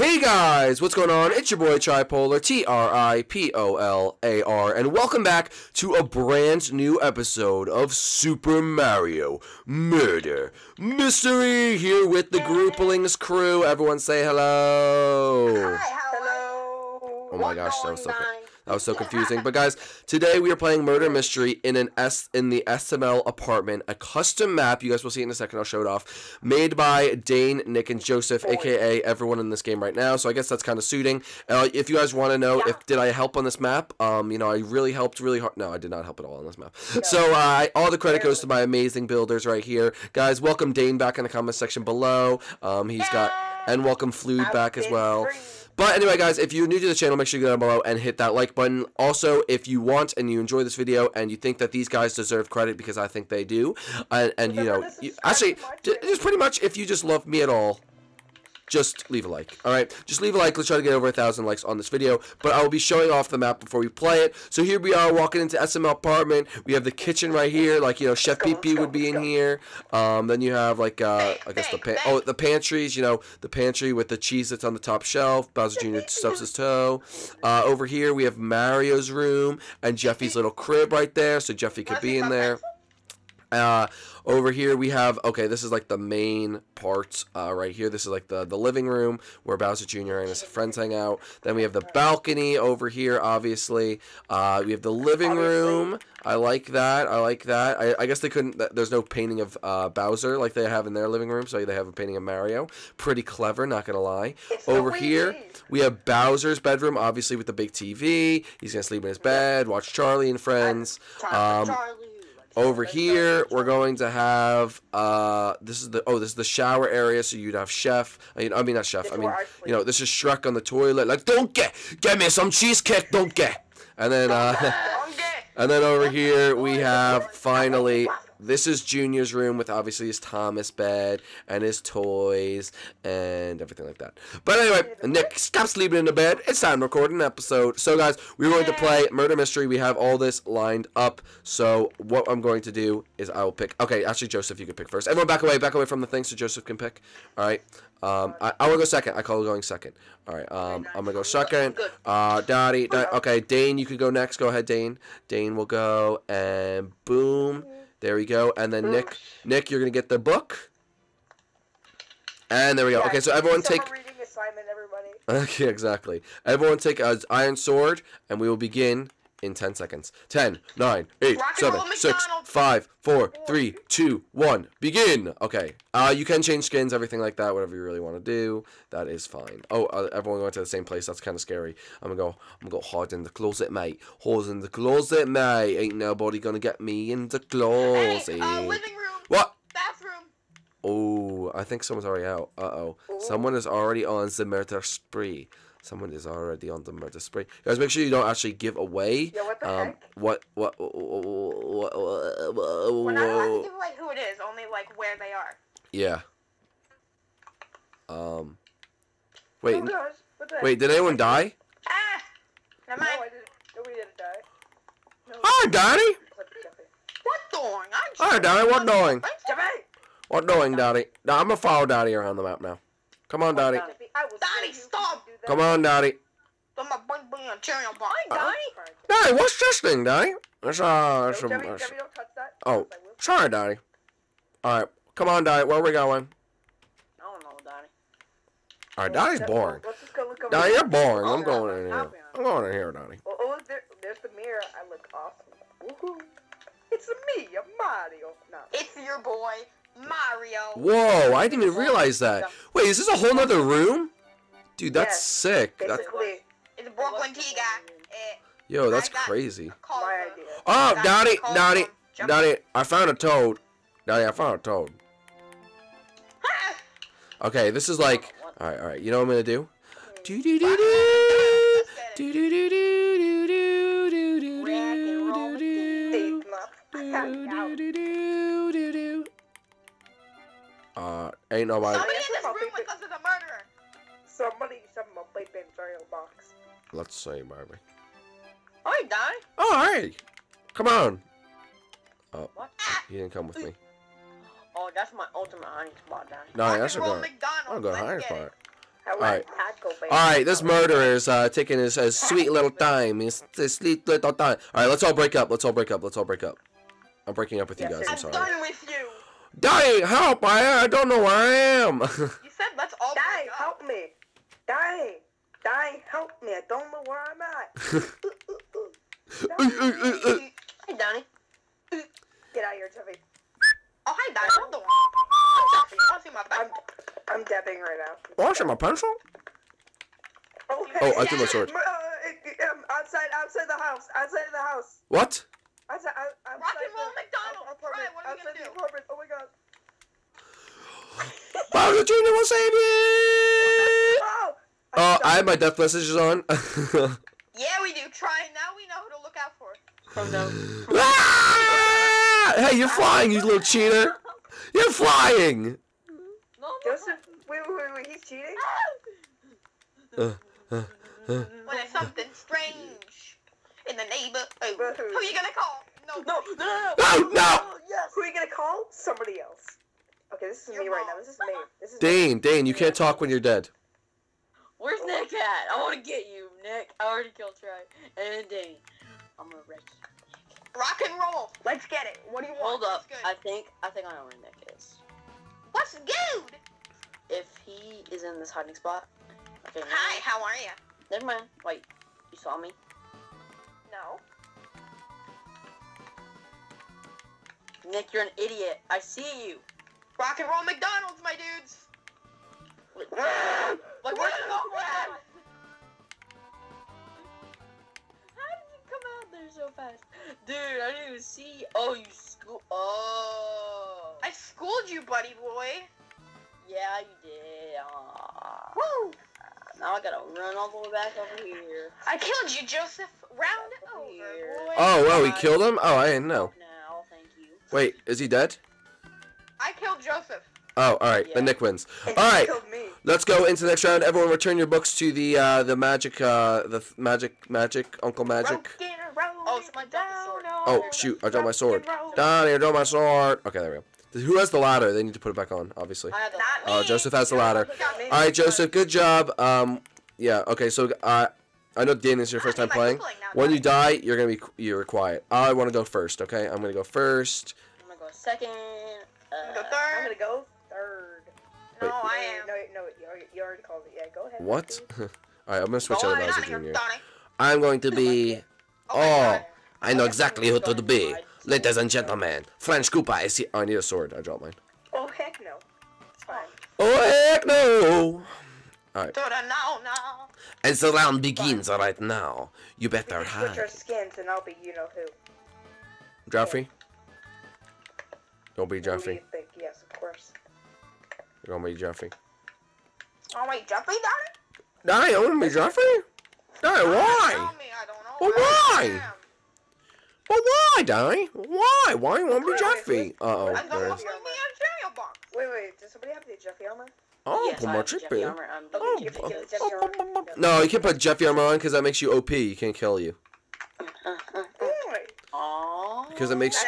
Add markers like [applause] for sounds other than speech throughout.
Hey guys, what's going on? It's your boy Tripolar, T R I P O L A R, and welcome back to a brand new episode of Super Mario Murder Mystery here with the Groupalings crew. Everyone say hello. Hi, how Hello. Oh my gosh, that was so good. That was so confusing. But guys, today we are playing Murder Mystery in an S in the SML apartment, a custom map. You guys will see it in a second. I'll show it off. Made by Dane, Nick, and Joseph, aka everyone in this game right now. So I guess that's kind of suiting. Uh, if you guys want to know if did I help on this map, um, you know, I really helped really hard. No, I did not help at all on this map. So uh, all the credit goes to my amazing builders right here, guys. Welcome Dane back in the comment section below. Um, he's got and welcome Flued back as well. But anyway, guys, if you're new to the channel, make sure you go down below and hit that like button. Also, if you want and you enjoy this video and you think that these guys deserve credit because I think they do, and, and you know, you, actually, just pretty much if you just love me at all, just leave a like. All right, just leave a like. Let's try to get over a thousand likes on this video. But I will be showing off the map before we play it. So here we are walking into SML apartment. We have the kitchen right here, like you know, Chef PP would be in here. Um, then you have like uh, I guess the pan- oh the pantries. You know, the pantry with the cheese that's on the top shelf. Bowser Jr. stubs his toe. Uh, over here we have Mario's room and Jeffy's little crib right there, so Jeffy could be in there. Uh, over here we have okay. This is like the main part uh, right here. This is like the the living room where Bowser Jr. and his friends hang out. Then we have the balcony over here. Obviously, uh, we have the living room. I like that. I like that. I, I guess they couldn't. There's no painting of uh, Bowser like they have in their living room, so they have a painting of Mario. Pretty clever, not gonna lie. It's Over here, we have Bowser's bedroom, obviously with the big TV. He's gonna sleep in his bed, watch Charlie and Friends. Um, over here, we're going to have uh, this is the oh this is the shower area, so you'd have Chef. I mean, I mean not Chef. I mean, you know, this is Shrek on the toilet. Like, don't get, get me some cheesecake, don't get. And then uh, [laughs] and then over here we have finally this is Junior's room with obviously his Thomas bed and his toys and everything like that. But anyway, Nick, stop sleeping in the bed. It's time to record an episode. So guys, we're going to play Murder Mystery. We have all this lined up. So what I'm going to do is I will pick. Okay, actually Joseph, you can pick first. Everyone, back away, back away from the thing so Joseph can pick. All right. Um, I, I will go second. I call going second. All right. Um, I'm gonna go second. Uh, Daddy. Da- okay, Dane, you could go next. Go ahead, Dane. Dane will go, and boom. There we go. And then Nick, Nick, you're gonna get the book. And there we go. Okay, so everyone take. Reading assignment, everybody. [laughs] Okay, exactly. Everyone take a iron sword, and we will begin in 10 seconds. 10, 9, 8, Rock 7, 6, 5, 4, 3, 2, 1. Begin! Okay. Uh, you can change skins, everything like that, whatever you really want to do. That is fine. Oh, uh, everyone went to the same place. That's kind of scary. I'm gonna go, I'm gonna go hide in the closet, mate. Hide in the closet, mate. Ain't nobody gonna get me in the Hey, closet. uh, living room, What? bathroom. Oh, I think someone's already out. Uh oh. Someone is already on the murder spree. Someone is already on the murder spree. Guys, make sure you don't actually give away. Yeah, what the um, heck? what what what what, what, We're not allowed to give away who it is, only like where they are. Yeah. Um. Wait, Oh, gosh, what the heck? wait. Did anyone die? Ah! Never No, mind. I didn't. Nobody didn't die. No. Hi, Daddy. Except for Jeffy. What doing? I'm Hi, Daddy. What doing? What doing, Daddy? Now, I'm gonna follow Daddy around the map now. Come on, Daddy. Jeffy, Daddy, show you if you stop. Do that. Come on, Daddy. I'm a bring bring a cherry on bar. Fine, Daddy. Jeffy. Daddy, what's this thing, Daddy? It's uh, No, it's a, Jeffy, it's- Jeffy, don't touch that. Oh. Yes, I will. sorry, Daddy. All right, come on, Daddy. Where are we going? I don't know, Daddy. All right, Daddy's Jeff- boring. Let's just go look over Daddy, there. you're boring. Oh, I'm going in here. I'll be I'm going in here, Daddy. Oh, oh, look, there, there's the mirror. I look awesome. Woohoo! It's me, Mario. No. It's your boy, Mario. Whoa, I didn't even realize that. Wait, is this a whole nother room? Dude, that's Yes. sick. That, Basically, It's Brooklyn T guy. Eh, yo, that's crazy. call my the- idea. Oh, Daddy, Daddy, call Daddy, them. Jump. Daddy, I found a toad. Daddy, I found a toad. Ah! Okay, this is like, all right, all right. You know what I'm gonna do? Do do do do. Let's get it. Do do do do do do do Rock and roll with do Big nuts. do do do do do. Uh, ain't nobody. Somebody cereal box. Let's see, Barbie. Hi, Daddy. Oh, hey, come on. What? He didn't come with me. Oh, that's my ultimate hiding spot, Daddy. No, Rock that's a good. I'm Let's higher get spot. Alright. taco bake. All right, this murderer is uh, taking his, his sweet little time. His, his sweet little time. All right, let's all break up. Let's all break up. Let's all break up. I'm breaking up with you guys. I'm I'm sorry. done with you. Dying, help! I I don't know where I am. [laughs] You said let's all Die, break up. help me. Die. Die, help me. I don't know where I'm at. [laughs] Hey, Donnie. Get out of here, Tuffy. Oh, hi, Donnie. I'm the one. I'm Duffy. Want see my I'm. I'm dabbing right now. Washing my pencil? Oh, Oh, I threw my sword. Uh, um, outside, outside the house. Outside the house. What? Outside, out, outside Rock and the roll McDonald's. apartment. Right, what are we gonna do? apartment. Oh my god. Bowser Jr. will save you! Oh! Oh, I have my death messages on. [laughs] Yeah, we do. Try. Now we know who to look out for. Oh, no. [laughs] Ah! Hey, you're flying, you little cheater! You're flying! No, Joseph, wait, wait, wait, wait, he's cheating? Uh, uh, uh. When there's something strange in the neighborhood. Oh, But who who? are you gonna call? No, No, no, no, No, no! Yes. Who are you gonna call? Somebody else. Okay, this is Your me right now. This is me. This is me. Dane, Dane, you can't talk when you're dead. Where's Nick at? I want to get you, Nick. I already killed Trey and Dane. I'm gonna wreck you. Rock and roll. Let's get it. What do you want? Hold up. I think I think I know where Nick is. What's good? If he is in this hiding spot. Okay. Hi, mind. how are you? Never mind. Wait. You saw me? No. Nick, you're an idiot. I see you. Rock and roll McDonald's, my dudes. [laughs] Wait, Like, where's the milk at? How did you come out there so fast? Dude, I didn't even see. Oh, you school. Oh. I schooled you, buddy boy. Yeah, you did. Aw. Woo! Now I gotta run all the way back over here. I killed you, Joseph. Round over, Here. boy. Oh, wow, he killed him? Oh, I didn't know. Now, thank you. Wait, is he dead? I killed Joseph. Oh, alright, Yeah. then Nick wins. And Alright. He killed me. Let's go into the next round. Everyone return your books to the uh the magic uh the th- magic magic Uncle Magic. Oh, somebody dropped the sword. Oh shoot, I dropped my sword. Donnie, I dropped my sword. Okay, there we go. Who has the ladder? They need to put it back on, obviously. I have the Not me. Oh, Joseph has the ladder. Alright, Joseph, good job. Um yeah, okay, so uh I know Dan is your first time playing. When you die, you're gonna be you're quiet. I wanna go first, okay? I'm gonna go first. I'm gonna go second. Uh, Go third. I'm gonna go third. No, Wait. I am. No, no, you already, already called it. Yeah, go ahead. What? [laughs] Alright, I'm gonna switch Go out on, to Bowser Jr. I'm going to be Oh, Oh, I know exactly who to be. Ladies and gentlemen, French Koopa is here. Oh, I need a sword. I dropped mine. Oh, heck no. It's fine. Oh heck no! To the no, no. As the round begins right now, you better can switch our hide. skins and I'll be you know who. Joffrey? Don't be Who do Joffrey. Don't be Joffrey. Oh, wait, Jeffrey Donnie? Die, I want to be Joffrey? Die, why? Tell me, I don't know. Well, where I why? am. Well, why, Die? Why? Why you want to be Uh oh, I don't know there's. me and cereal. Wait, wait. Does somebody have the Jeffy armor? Oh, yes, put I more have the trick Jeffy armor. I'm Oh, gonna Give give me, you give me this. Jeffy armor. No, you can't put Jeffy armor on because that makes you OP. You can't kill you. Wait. Because it makes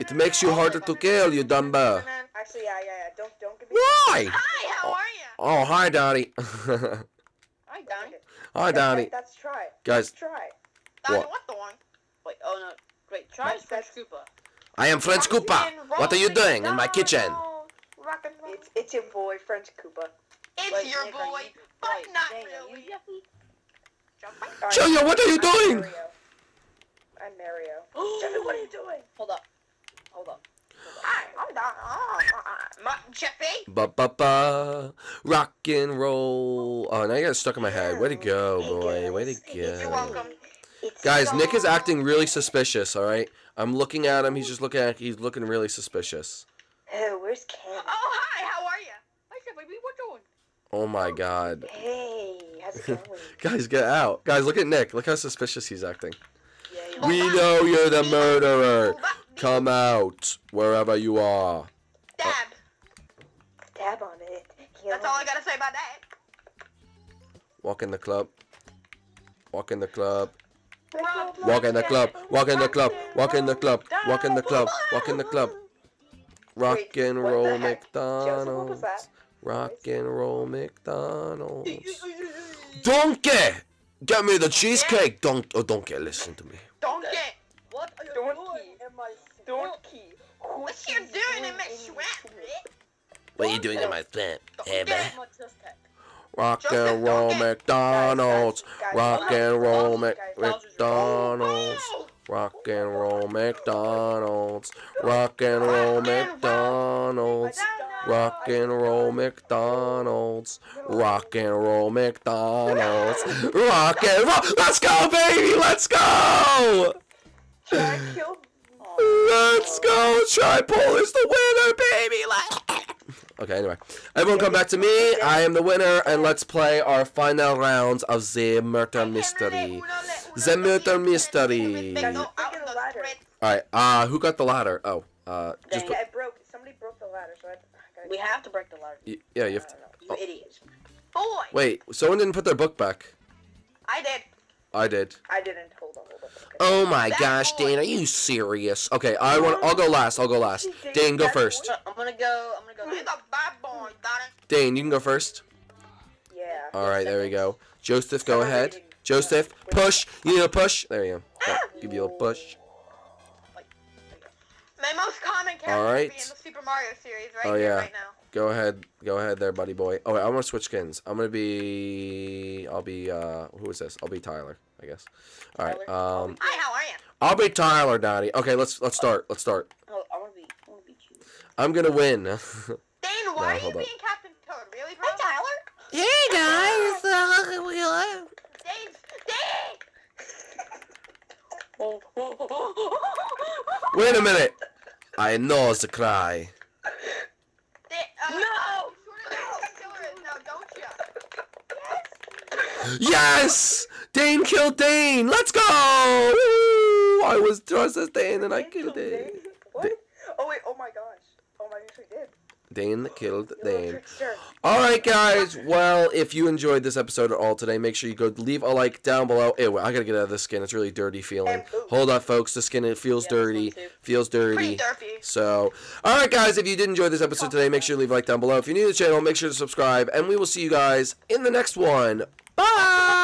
it makes you harder to kill, you dumb bear. Actually, yeah, yeah, yeah. Don't, don't give me. Why? Hi, how are you? Oh, hi, Donnie. [laughs] Hi, Donnie. hi, Donnie. That's try. Guys, Try. Donnie, What? what the one? Wait, oh no. Great. Try That's- French Koopa. I am French Koopa. What are you doing in my kitchen? Rock and roll. It's, it's your boy, French Koopa. It's Wait, your Nick, boy, you- but wait, not Dang, are really. Jeffy? Junior, what are you I'm doing? Mario. I'm Mario. [gasps] Jeffy, what are you doing? Hold up. Hold up. Hi, I'm Don. Oh, Jeffy. Ba ba ba. Rock and roll. Oh, now you got it stuck in my head. Way to go, boy. Way to You're go. welcome. It's Guys, so- Nick is acting really suspicious. All right. I'm looking at him. He's just looking at. He's looking really suspicious. Oh, where's Ken? Oh, hi, how are you? Hi, Jeffy, what doing? Oh my God. Hey, how's it [laughs] going? Guys, get out. Guys, look at Nick. Look how suspicious he's acting. Yeah, We know you're the murderer. Me, me, Come out wherever you are. Dab. Dab on it. Heal That's all I gotta say about that. Walk in the club. Walk in the club. Walk in the club. Walk in the club. Walk in the club. Walk in the club. Walk in the club. Rock and roll heck? Joseph, what was McDonald's. Rock and roll McDonald's. [laughs] Donkey! Get me the cheesecake! Don't oh donkey, listen to me. Donkey! What are you doing in my Donkey. What you doing in my swamp? What are you doing in my swamp? Hey, man. My chest tag. Rock and roll McDonald's. Guys, guys, Rock and roll guys, Mc- guys, McDonald's. Rock and roll McDonald's. Rock and roll McDonald's. Rock and roll McDonald's. Rock and roll McDonald's. Rock and roll. Let's go, baby. Let's go. Should I kill? Let's go. Tripole is the winner, baby. Let- Okay, anyway. Everyone come back to me. I am the winner, and let's play our final rounds of the murder mystery. The murder mystery. Alright, uh, who got the ladder? Oh, uh, just Yeah, I broke. Somebody broke the ladder, so I. I We have to break the ladder. yeah, you have to. I don't. You idiots. Boy! Wait, someone didn't put their book back. I did. I did. I didn't. Hold on, hold on. Okay. Oh my That gosh, boy. Dane, are you serious? Okay, I want. I'll go last. I'll go last. Dane, go first. I'm gonna go. I'm gonna go. He's go. a bad boy, darling. Dane, you can go first. Yeah. All right, there we go. Joseph, go ahead. Joseph, push. You need a push. There you go. Yeah, give you a push. My most common character Alright. would be in the Super Mario series right Oh, here, yeah. right now. Go ahead. Go ahead there, buddy boy. Oh wait, I want to switch skins. I'm gonna be. I'll be. uh Who is this? I'll be Tyler, I guess. All right. Tyler? Um, Hi, how are you? I'll be Tyler, Daddy. Okay, let's let's start. Let's start. Oh, I wanna be. I wanna be you. I'm gonna win. [laughs] Dane, why No, are you hold up. being Captain Toad? Really, bro? Hi, Tyler. hey guys. [laughs] Uh, Dane! Dane! Oh, oh. wait a minute. I know the cry. Dane uh, No! You sort of know who the killer is now, don't you? Yes! Dane killed Dane. Let's go! Woo! I was dressed as Dane and I killed Dane. Dane? What? Oh wait. Oh my gosh. Oh my gosh, we Dane killed Dane. All right, guys. Well, if you enjoyed this episode at all today, make sure you go leave a like down below. Ew, I gotta get out of this skin. It's really dirty feeling. Hold on, folks. The skin it feels Yeah, dirty. Feels dirty. So, all right, guys. If you did enjoy this episode today, make sure you leave a like down below. If you're new to the channel, make sure to subscribe, and we will see you guys in the next one. Bye.